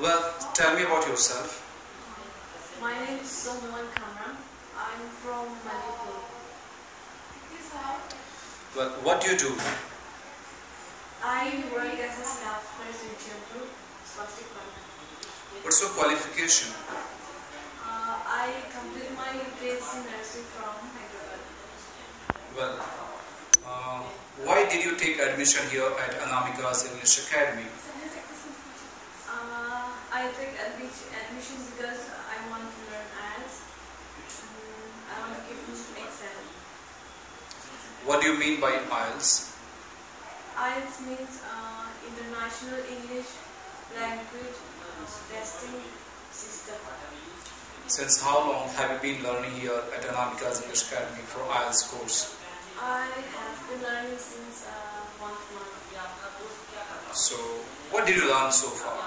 Well, tell me about yourself. My name is Someone Kamran. I'm from Manipur. Well, what do you do? I work as a staff nurse in Jaipur, Swastik. What's your qualification? Uh, I completed my BSc nursing from Hyderabad. Well, uh, why did you take admission here at Anamika's English Academy? Uh, I admi- admission because I want to learn IELTS. Mm, I want to give an exam. What do you mean by IELTS? IELTS means uh, International English Language Testing System. Since how long have you been learning here at Anamika's English Academy for IELTS course? I have been learning since uh, one month. So, what did you learn so far?